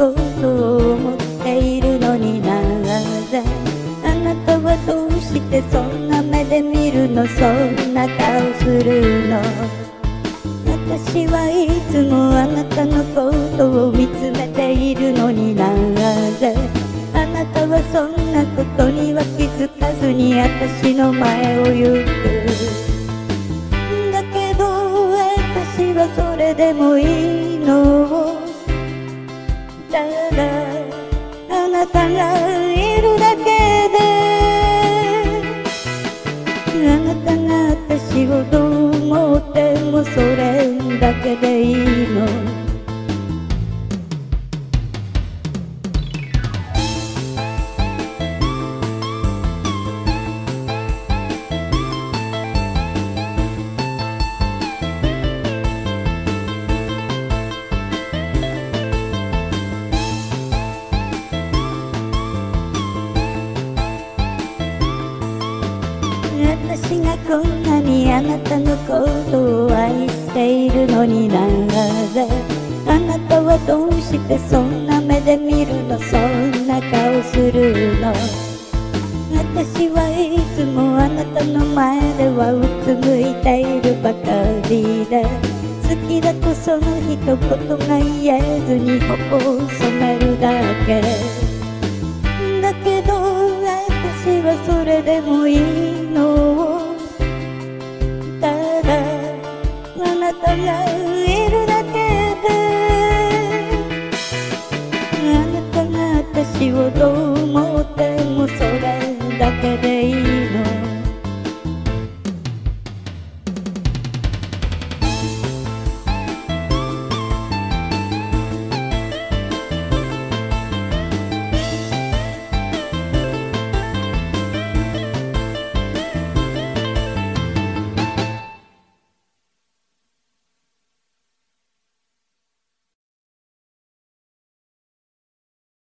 ことを思っているのになぜあなたはどうしてそんな目で見るのそんな顔するの？私はいつもあなたのことを見つめているのになぜあなたはそんなことには気づかずに私の前を行く。だけど私はそれでもいいの。ただあなたがいるだけであなたが私をどう思ってもそれだけでいいの。私がこんなにあなたのことを愛しているのになぜ？あなたはどうしてそんな目で見るの？そんな顔するの？私はいつもあなたの前ではうつむいているばかりで好きだとその一言が言えずに頬を染めるだけ。だけどはそれでもいいのただあなたがいるだけであなたが私をどう思う？